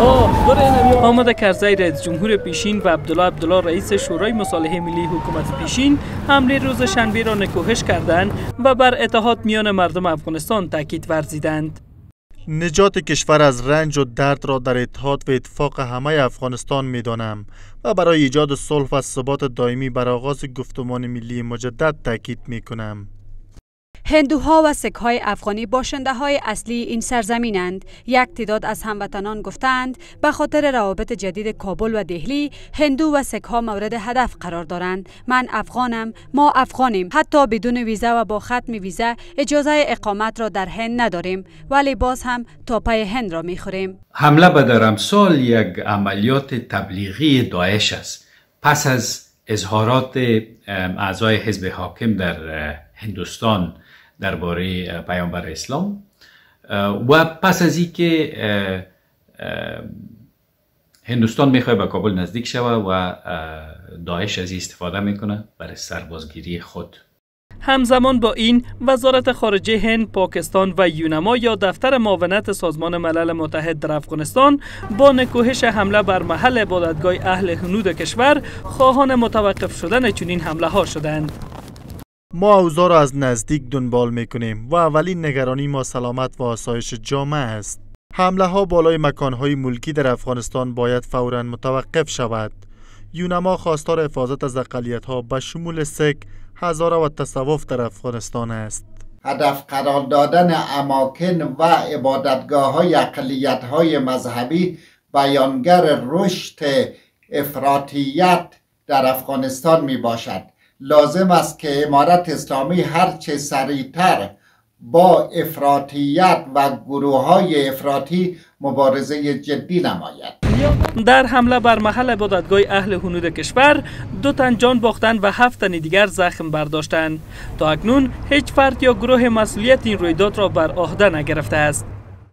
آمده کرزی رئیس جمهور پیشین و عبدالله عبدالله رئیس شورای مصالحه ملی حکومت پیشین حمله روز شنبه را نکوهش کردند و بر اتحاد میان مردم افغانستان تاکید ورزیدند. نجات کشور از رنج و درد را در اتحاد و اتفاق همه افغانستان می دانم و برای ایجاد صلح و ثبات دائمی بر آغاز گفتمان ملی مجدد تاکید می کنم. هندوها و سکه های افغانی باشنده های اصلی این سرزمینند. یک تعداد از هموطنان گفتند به خاطر روابط جدید کابل و دهلی هندو و سکه ها مورد هدف قرار دارند. من افغانم ما افغانیم. حتی بدون ویزا و با ختم ویزا اجازه اقامت را در هند نداریم. ولی باز هم تاپای هند را می‌خوریم. حمله به درمسال یک عملیات تبلیغی داعش است. پس از اظهارات اعضای حزب حاکم در هندوستان درباره پیامبر اسلام و پس از اینکه هندوستان می‌خواد به کابل نزدیک شوه و داعش از استفاده می‌کنه برای سربازگیری خود همزمان با این وزارت خارجه هند، پاکستان و یونما یا دفتر معاونت سازمان ملل متحد در افغانستان با نکوهش حمله بر محل عبادتگاه اهل هنود کشور خواهان متوقف شدن چنین حمله ها شدند. ما اوضاع را از نزدیک دنبال می کنیم و اولین نگرانی ما سلامت و آسایش جامعه است. حمله ها بالای مکان های ملکی در افغانستان باید فورا متوقف شود. یونما خواستار حفاظت از اقلیت ها به شمول سک، هزاره و تصوف در افغانستان است. هدف قرار دادن اماکن و عبادتگاه های اقلیت های مذهبی بیانگر رشد افراطیت در افغانستان می باشد. لازم است که امارت اسلامی هرچه سریعتر با افراطیت و گروه های افراطی مبارزه جدی نماید. در حمله بر محل عبادتگاه اهل هنود کشور دو تن جان باختند و هفت تن دیگر زخم برداشتند تا اکنون هیچ فرد یا گروه مسئولیت این رویداد را بر عهده نگرفته است.